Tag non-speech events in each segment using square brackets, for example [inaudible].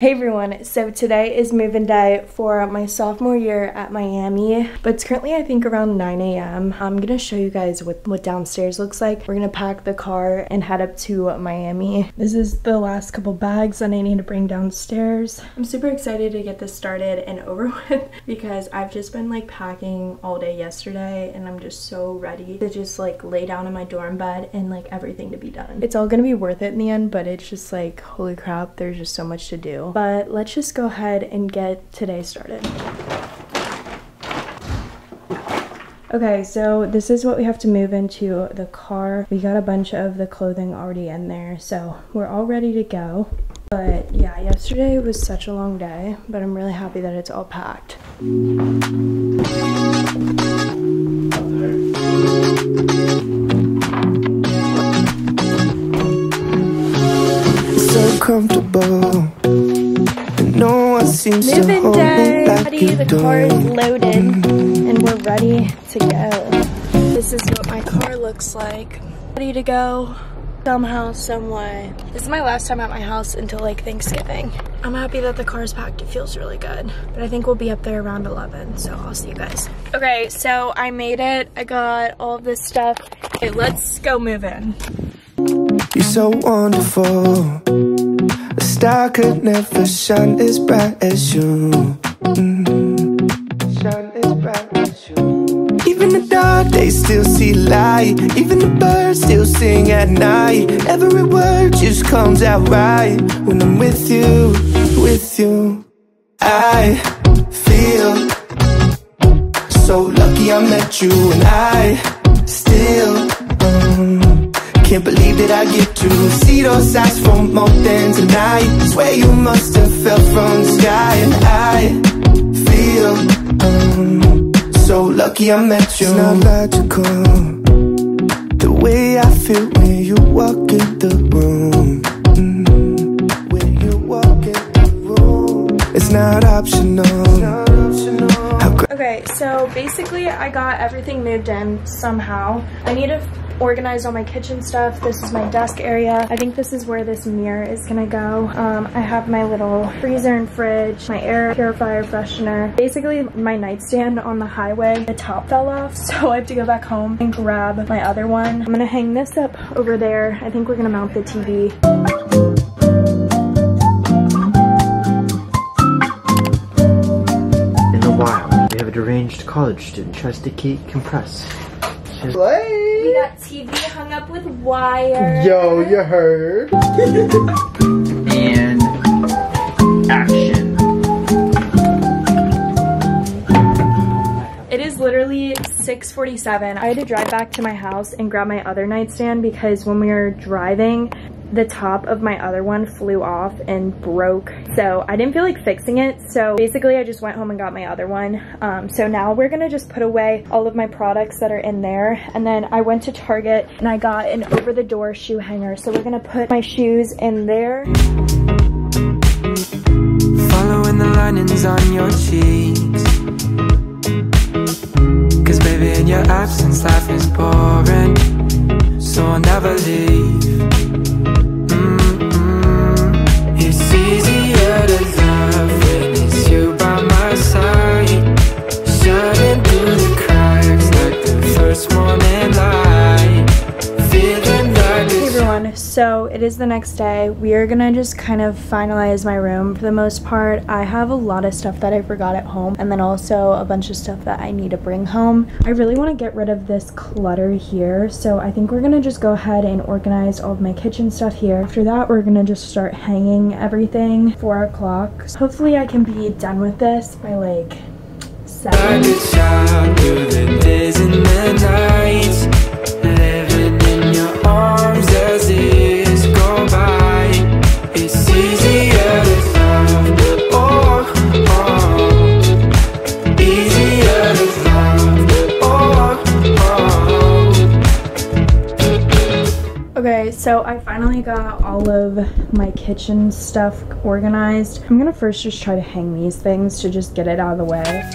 Hey everyone, so today is move-in day for my sophomore year at Miami, but it's currently I think around 9 a.m. I'm gonna show you guys what, what downstairs looks like. We're gonna pack the car and head up to Miami. This is the last couple bags that I need to bring downstairs. I'm super excited to get this started and [laughs] over with because I've just been like packing all day yesterday and I'm just so ready to just like lay down in my dorm bed and like everything to be done. It's all gonna be worth it in the end, but it's just like, holy crap, there's just so much to do but let's just go ahead and get today started. Okay, so this is what we have to move into the car. We got a bunch of the clothing already in there, so we're all ready to go. But yeah, yesterday was such a long day, but I'm really happy that it's all packed. So comfortable no one seems to hold day. me like ready, you the car is loaded and we're ready to go. This is what my car looks like. Ready to go somehow, some way. This is my last time at my house until like Thanksgiving. I'm happy that the car is packed. It feels really good. But I think we'll be up there around 11, so I'll see you guys. Okay, so I made it. I got all of this stuff. Okay, let's go move in. You're so wonderful. Star could never shine as bright as you. Mm. Shine as bright as you. Even the dark days still see light. Even the birds still sing at night. Every word just comes out right when I'm with you, with you. I feel so lucky I met you, and I still. Can't believe that I get to see those eyes for more than tonight. Swear you must have fell from the sky And I feel um, so lucky I met you. It's not logical The way I feel when you walk in the room. Mm, When you walk in the room. It's not optional, it's not optional. So basically I got everything moved in somehow. I need to organize all my kitchen stuff. This is my desk area. I think this is where this mirror is gonna go. Um, I have my little freezer and fridge, my air purifier freshener. Basically my nightstand on the highway, the top fell off, [laughs] so I have to go back home and grab my other one. I'm gonna hang this up over there. I think we're gonna mount the TV. Deranged college student tries to keep compress. We got TV hung up with wire. Yo, you heard. [laughs] 6.47. I had to drive back to my house and grab my other nightstand because when we were driving, the top of my other one flew off and broke. So I didn't feel like fixing it. So basically I just went home and got my other one. Um, so now we're gonna just put away all of my products that are in there. And then I went to Target and I got an over the door shoe hanger. So we're gonna put my shoes in there. Following the linings on your cheeks your absence life is boring. So I'll never leave so it is the next day. We are gonna just kind of finalize my room for the most part. I have a lot of stuff that I forgot at home and then also a bunch of stuff that I need to bring home. I really want to get rid of this clutter here, so I think we're gonna just go ahead and organize all of my kitchen stuff here. After that, we're gonna just start hanging everything, four o'clock. Hopefully I can be done with this by like seven. So I finally got all of my kitchen stuff organized. I'm gonna first just try to hang these things to just get it out of the way.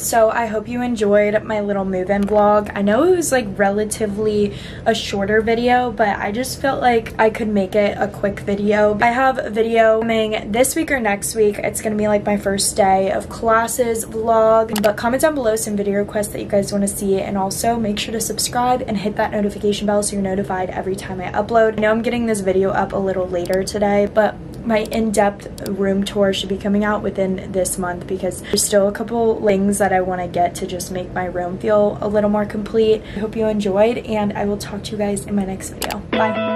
So I hope you enjoyed my little move-in vlog. I know it was like relatively a shorter video, but I just felt like I could make it a quick video. I have a video coming this week or next week. It's gonna be like my first day of classes vlog, but comment down below some video requests that you guys wanna see and also make sure to subscribe and hit that notification bell so you're notified every time I upload. I know I'm getting this video up a little later today, but my in-depth room tour should be coming out within this month because there's still a couple things that I want to get to just make my room feel a little more complete. I hope you enjoyed and I will talk to you guys in my next video. Bye.